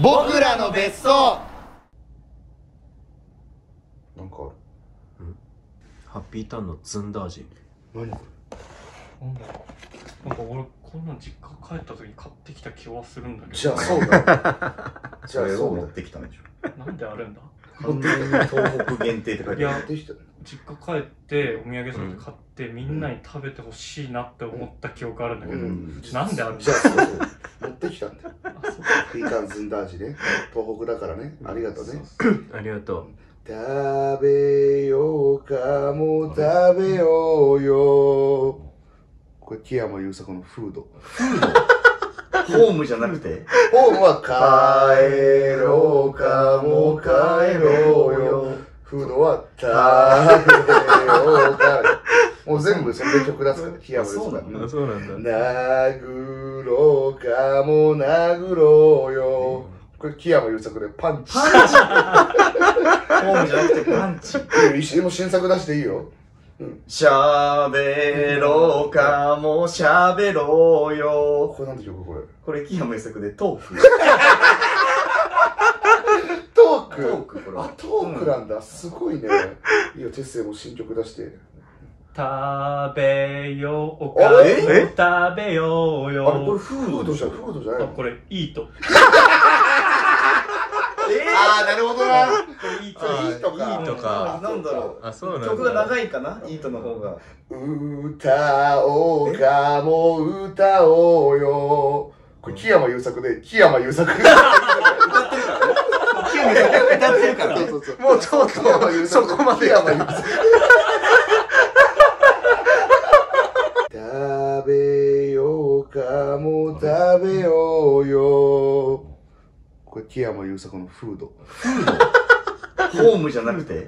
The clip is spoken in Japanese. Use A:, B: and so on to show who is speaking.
A: 僕らの別荘。
B: なんかある？
C: ハッピーターンのずんだ味。
B: 何？こ
D: なんだろう。なんか俺こんなん実家帰った時に買ってきた気はするんだけど。
B: れじゃあそうだ。じゃあ
A: それを持っ
B: そうだ。
A: てきたんでしょ
D: なんであるんだ？
A: 完全に東北限定って書いてある。
D: 実家帰ってお土産屋さんで買って、みんなに食べてほしいなって思った記憶あるんだけど、
B: うん。
D: なんであるんだ？
B: じゃあそうそう。持ってきたんだよ
D: あそう
B: ピーカンずんだ味ね。東北だからね。ありがとうね。
C: ありがとう。
B: 食べようかも食べようよ。これ木山優作のフード。
A: ホームじゃなくて
B: ホームは帰ろうかも帰ろうよフード？は食べようかもう全部それで曲出すから木山優作
A: そうなの
C: あそうなんだ。
B: 殴ろうかも殴ろうよ。これ木山優作でパンチ。
A: ホームじゃなくてパンチ。
B: 石井も新作出していいよ。
A: しゃべろうかもしゃべろうよ。
B: これなんで曲これ？
A: これ木山優作でトーク。
B: トーク？
A: トークこれ
B: あトークなんだ。すごいね。いいよテッセイも新曲出して
D: 食べよう
B: あ
D: か。
A: え？
D: 食べようよ。
B: あれこれフードじゃん。フードじゃないの
D: あこれいいとこ
B: ああなるほどな。
D: れいいと
B: あいいとか。
C: いいとか。
A: なんだろう。
C: あそうなんだ。
A: 曲が長いかな？イートの方が。
B: 歌おうかも歌おうよ。これ木山優作で木山優作。
A: 歌ってるから歌ってるからね
B: そうそうそう。
C: もうちょっと
B: 作。
C: そこまで。
B: 木山優作食べよう食べようよ。これ木山優作のフード？
A: ホームじゃなくて